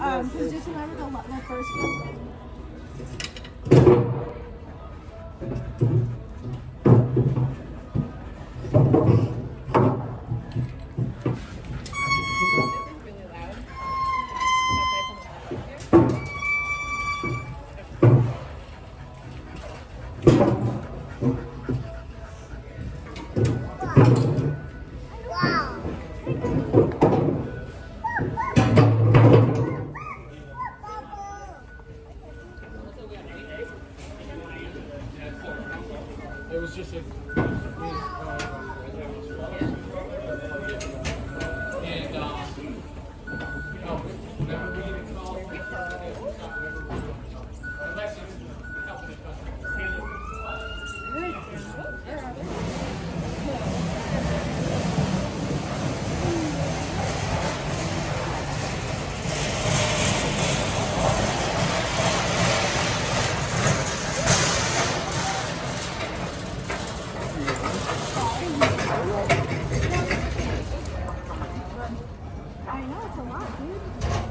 Um, cause just remember the, the first one. really loud. Can I play something loud here? It was just a. And, um, oh, whenever we get a call, unless it's helping the customer. I know,